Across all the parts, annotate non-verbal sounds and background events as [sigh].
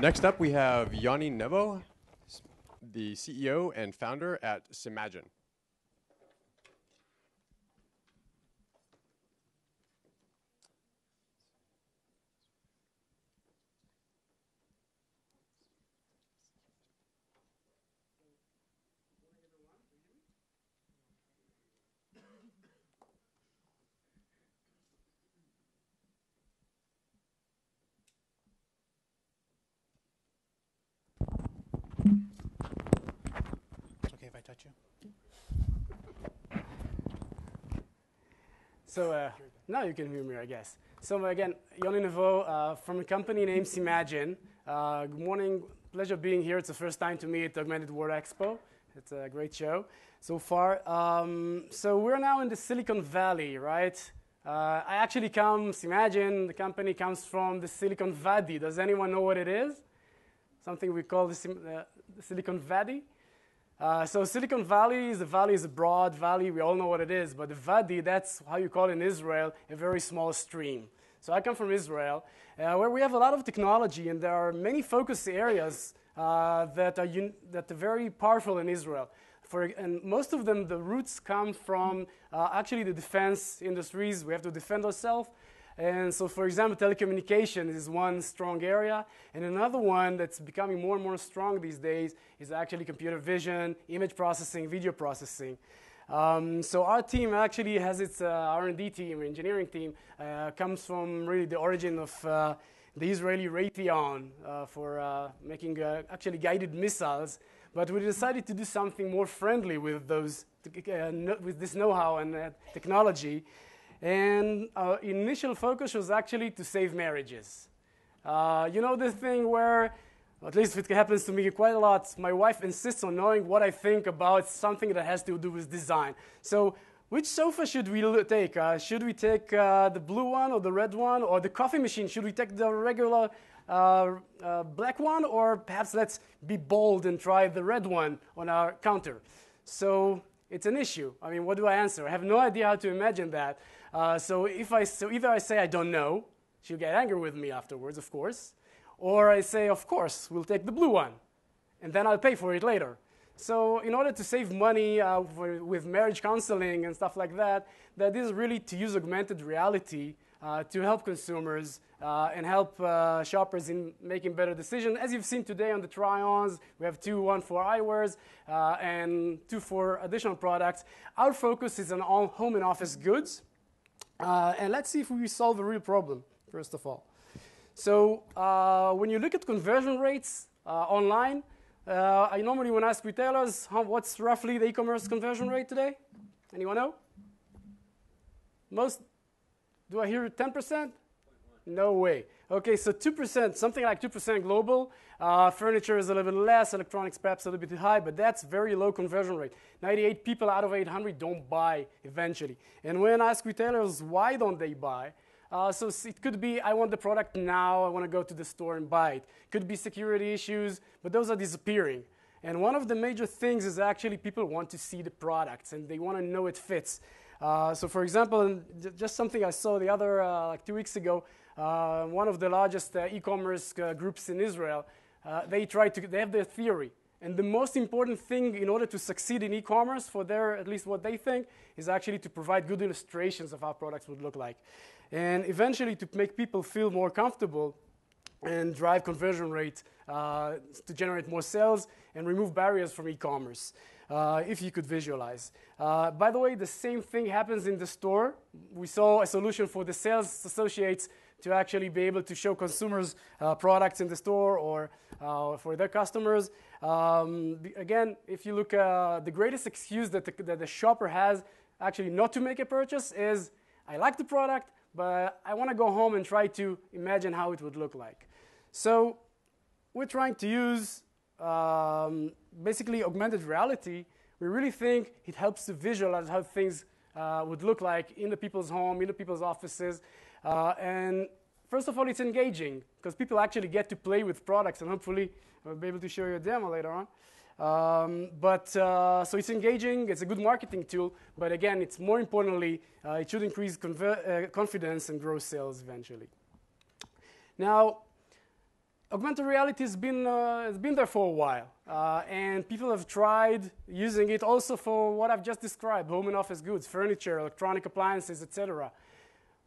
Next up, we have Yoni Nevo, the CEO and founder at Cimagine. You? So uh, now you can hear me, I guess. So uh, again, Yoni Nevo uh, from a company named Cimagine. Good morning. Pleasure being here. It's the first time to me at the Augmented World Expo. It's a great show so far. Um, so we're now in the Silicon Valley, right? I actually come, Cimagine, the company comes from the Silicon Wadi. Does anyone know what it is? Something we call the Silicon Wadi. Uh, so Silicon Valley is a valley, is a broad valley. We all know what it is. But the Wadi, that's how you call in Israel, a very small stream. So I come from Israel, uh, where we have a lot of technology. And there are many focus areas uh, that are that are very powerful in Israel. For, And most of them, the roots come from actually the defense industries. We have to defend ourselves. And so, for example, telecommunications is one strong area. And another one that's becoming more and more strong these days is actually computer vision, image processing, video processing. Um, so our team actually has its uh, R&D team, engineering team, uh, comes from really the origin of uh, the Israeli Raytheon for making actually guided missiles. But we decided to do something more friendly with those, no, with this know-how and technology. And our initial focus was actually to save marriages. Uh, you know the thing where, at least it happens to me quite a lot, my wife insists on knowing what I think about something that has to do with design. So which sofa should we take? Uh, should we take the blue one or the red one? Or the coffee machine, should we take the regular black one? Or perhaps let's be bold and try the red one on our counter. So it's an issue. I mean, what do I answer? I have no idea how to imagine that. Uh, so if I, so either I say I don't know, she'll get angry with me afterwards, of course. Or I say, of course, we'll take the blue one. And then I'll pay for it later. So in order to save money uh, with marriage counseling and stuff like that, that is really to use augmented reality uh, to help consumers and help shoppers in making better decisions. As you've seen today on the try-ons, we have two, one for eyewear and two for additional products. Our focus is on all home and office goods. Uh, and let's see if we solve a real problem, first of all. So uh, when you look at conversion rates uh, online, I normally when I ask retailers, what's roughly the e-commerce conversion rate today? Anyone know? Most? Do I hear 10%? No way. OK, so 2%, something like 2% global. Uh, furniture is a little bit less. Electronics perhaps a little bit high. But that's very low conversion rate. 98 people out of 800 don't buy eventually. And when I ask retailers, why don't they buy? Uh, so it could be, I want the product now. I want to go to the store and buy it. Could be security issues. But those are disappearing. And one of the major things is actually people want to see the products. And they want to know it fits. Uh, so for example, just something I saw the other like two weeks ago, Uh, one of the largest uh, e-commerce uh, groups in Israel, they try to they have their theory. And the most important thing in order to succeed in e-commerce for their, at least what they think, is actually to provide good illustrations of how products would look like. And eventually, to make people feel more comfortable and drive conversion rate to generate more sales and remove barriers from e-commerce, if you could visualize. By the way, the same thing happens in the store. We saw a solution for the sales associates to actually be able to show consumers uh, products in the store or uh, for their customers. Um, again, if you look, uh, the greatest excuse that the shopper has actually not to make a purchase is, I like the product, but I want to go home and try to imagine how it would look like. So we're trying to use um, basically augmented reality. We really think it helps to visualize how things Uh, would look like in the people's home, in the people's offices. Uh, and first of all, it's engaging because people actually get to play with products. And hopefully, I'll be able to show you a demo later on. Um, but uh, so it's engaging. It's a good marketing tool. But again, it's more importantly, it should increase confidence and grow sales eventually. Now, augmented reality has been, uh, has been there for a while, uh, and people have tried using it also for what I've just described, home and office goods, furniture, electronic appliances, etc.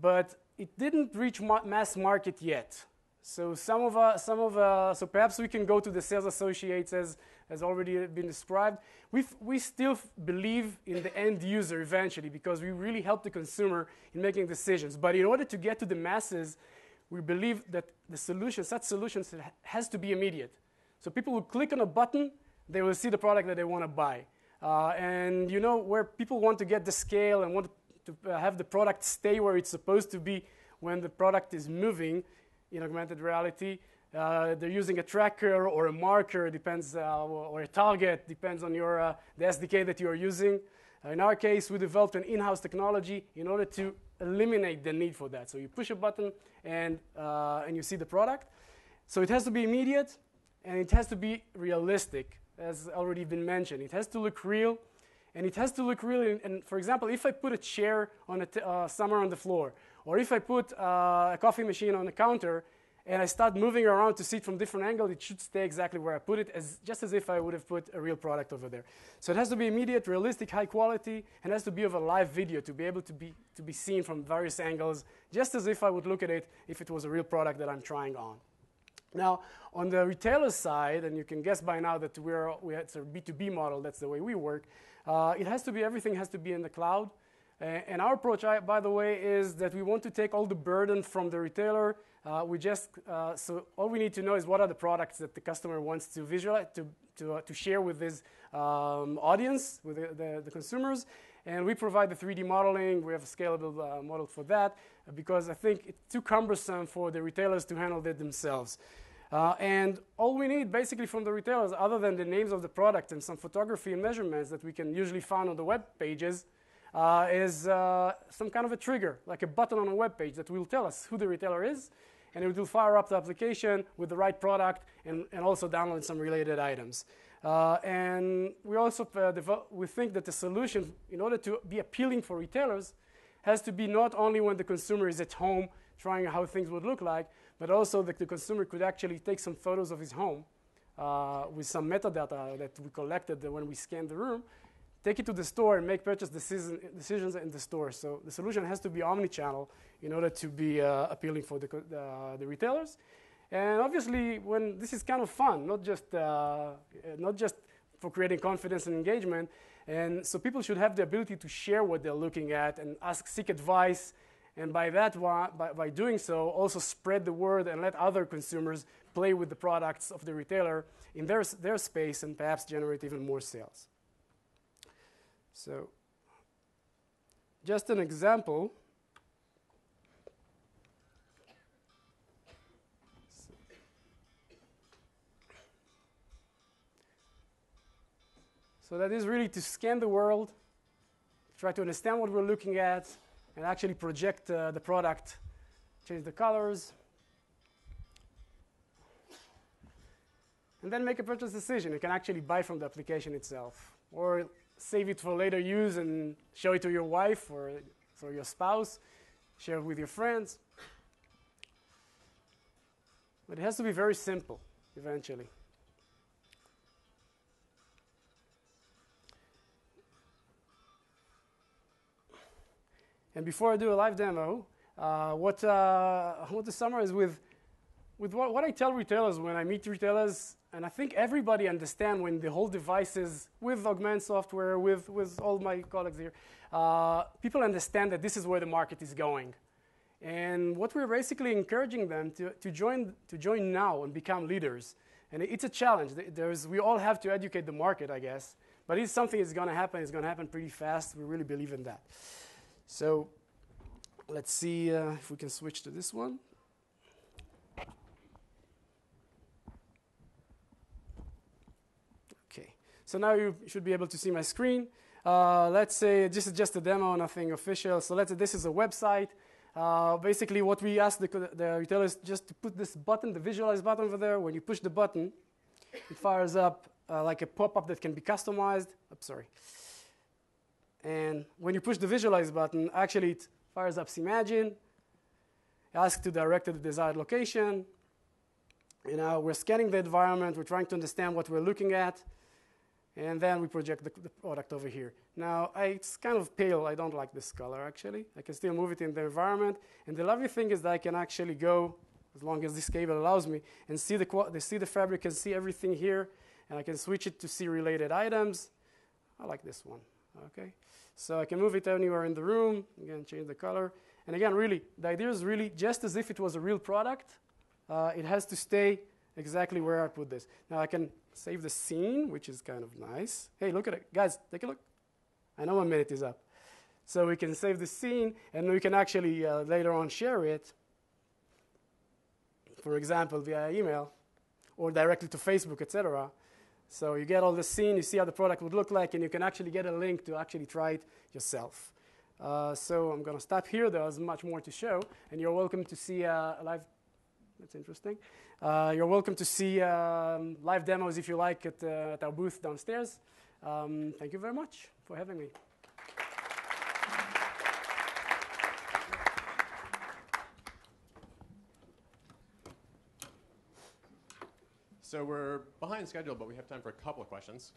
But it didn't reach ma mass market yet. So some of, uh, some of uh, so perhaps we can go to the sales associates as, as already been described. we we still believe in the end user eventually because we really help the consumer in making decisions. But in order to get to the masses, we believe that the solution, such solutions has to be immediate. So people will click on a button, they will see the product that they want to buy. Uh, and you know, where people want to get the scale and want to uh, have the product stay where it's supposed to be when the product is moving in augmented reality, uh, they're using a tracker or a marker, depends, uh, or a target, depends on your, uh, the SDK that you're using. in our case, we developed an in-house technology in order to eliminate the need for that. So you push a button and, uh, and you see the product. So it has to be immediate and it has to be realistic, as already been mentioned. It has to look real and it has to look real. And for example, if I put a chair on a t- uh, somewhere on the floor, or if I put uh, a coffee machine on the counter and I start moving around to see it from different angles, it should stay exactly where I put it, as, just as if I would have put a real product over there. So it has to be immediate, realistic, high quality, and has to be of a live video to be able to be, to be seen from various angles, just as if I would look at it if it was a real product that I'm trying on. Now, on the retailer side, and you can guess by now that we're, we it's a B2B model, that's the way we work, uh, it has to be, everything has to be in the cloud. And our approach, by the way, is that we want to take all the burden from the retailer uh, we just, uh, so all we need to know is what are the products that the customer wants to visualize, to, to, uh, to share with his um, audience, with the, the, the, consumers. And we provide the 3D modeling. We have a scalable uh, model for that because I think it's too cumbersome for the retailers to handle it themselves. Uh, and all we need basically from the retailers, other than the names of the product and some photography and measurements that we can usually find on the web pages, is some kind of a trigger, like a button on a web page that will tell us who the retailer is and it will fire up the application with the right product and, and also download some related items. Uh, and we also uh, we think that the solution, in order to be appealing for retailers, has to be not only when the consumer is at home trying how things would look like, but also that the consumer could actually take some photos of his home uh, with some metadata that we collected when we scanned the room take it to the store and make purchase decision, decisions in the store. So the solution has to be omni-channel in order to be uh, appealing for the, uh, the retailers. And obviously, when this is kind of fun, not just, uh, not just for creating confidence and engagement. And so people should have the ability to share what they're looking at and ask, seek advice. And by that, by, by doing so, also spread the word and let other consumers play with the products of the retailer in their, their space and perhaps generate even more sales. So, just an example. So that is really to scan the world, try to understand what we're looking at, and actually project uh, the product, change the colors, and then make a purchase decision. You can actually buy from the application itself, or save it for later use and show it to your wife or, or your spouse, share it with your friends. But it has to be very simple eventually. And before I do a live demo, uh, what uh, [laughs] I want to summarize with, with what, what I tell retailers when I meet retailers and I think everybody understand when the whole devices with Augment software, with, with all my colleagues here, uh, people understand that this is where the market is going. And what we're basically encouraging them to, to, join, to join now and become leaders. And it's a challenge. There's, we all have to educate the market, I guess. But it's something that's going to happen. It's going to happen pretty fast. We really believe in that. So let's see uh, if we can switch to this one. So now you should be able to see my screen. Uh, let's say this is just a demo, nothing official. So let's say this is a website. Uh, basically, what we ask the, the retailers just to put this button, the visualize button over there. When you push the button, it fires up uh, like a pop-up that can be customized. Oops, sorry. And when you push the visualize button, actually it fires up Cimagine, asks to direct to the desired location, You know, we're scanning the environment, we're trying to understand what we're looking at, and then we project the, the product over here. Now, I, it's kind of pale. I don't like this color, actually. I can still move it in the environment. And the lovely thing is that I can actually go, as long as this cable allows me, and see the, see the fabric and see everything here. And I can switch it to see related items. I like this one, okay? So I can move it anywhere in the room. Again, change the color. And again, really, the idea is really just as if it was a real product, uh, it has to stay exactly where I put this. Now I can save the scene, which is kind of nice. Hey, look at it. Guys, take a look. I know one minute is up. So we can save the scene, and we can actually uh, later on share it, for example, via email or directly to Facebook, etc. So you get all the scene, you see how the product would look like, and you can actually get a link to actually try it yourself. Uh, so I'm going to stop here. There's much more to show, and you're welcome to see uh, a live that's interesting. Uh, you're welcome to see um, live demos if you like at, uh, at our booth downstairs. Um, thank you very much for having me. So we're behind schedule, but we have time for a couple of questions.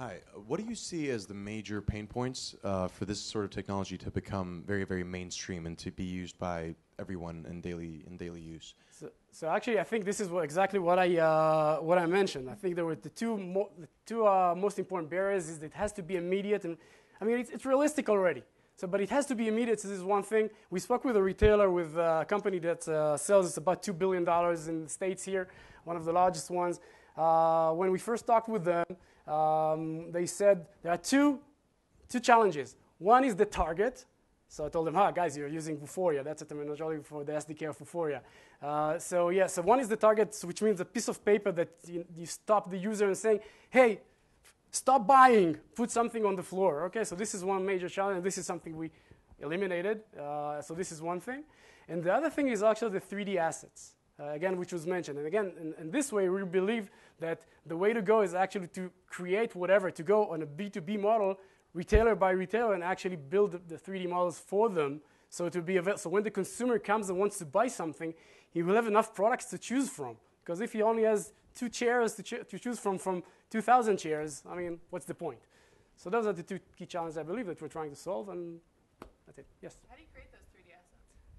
Hi. What do you see as the major pain points uh, for this sort of technology to become very, very mainstream and to be used by everyone in daily in daily use? So, so actually, I think this is what, exactly what I uh, what I mentioned. I think there were the two mo- the two uh, most important barriers is it has to be immediate, and I mean it's, it's realistic already. So, but it has to be immediate. So this is one thing. We spoke with a retailer with a company that uh, sells it's about two billion dollars in the states here, one of the largest ones. Uh, when we first talked with them um, they said there are two, two challenges. One is the target. So I told them, "Ah, guys, you're using Vuforia. That's a terminology for the SDK of Vuforia." Uh, so yeah, so one is the target, which means a piece of paper that you, you stop the user and saying, "Hey, stop buying. Put something on the floor." Okay, so this is one major challenge. This is something we eliminated. Uh, so this is one thing, and the other thing is actually the 3D assets Uh, again, which was mentioned. And again, in, in, this way, we believe that the way to go is actually to create whatever, to go on a B2B model, retailer by retailer, and actually build the 3D models for them. So to be available. So when the consumer comes and wants to buy something, he will have enough products to choose from. Because if he only has two chairs to, cho- to choose from from 2,000 chairs, I mean, what's the point? So those are the two key challenges I believe that we're trying to solve, and that's it. Yes.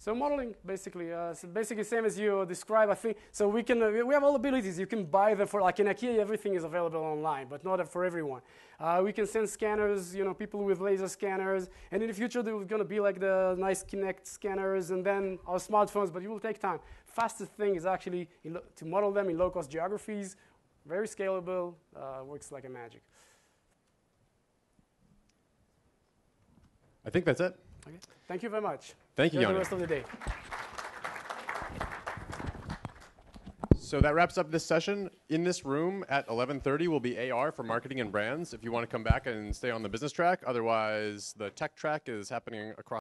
So modeling, basically, uh, so basically same as you describe. I think so. We can uh, we have all abilities. You can buy them for like in IKEA, everything is available online, but not for everyone. Uh, we can send scanners, you know, people with laser scanners, and in the future there's going to be like the nice Kinect scanners, and then our smartphones. But it will take time. Fastest thing is actually to model them in low-cost geographies. Very scalable, uh, works like a magic. I think that's it. Okay. Thank you very much. Thank you, Enjoy the rest of the day. So that wraps up this session. In this room at 11:30 will be AR for marketing and brands. If you want to come back and stay on the business track, otherwise the tech track is happening across.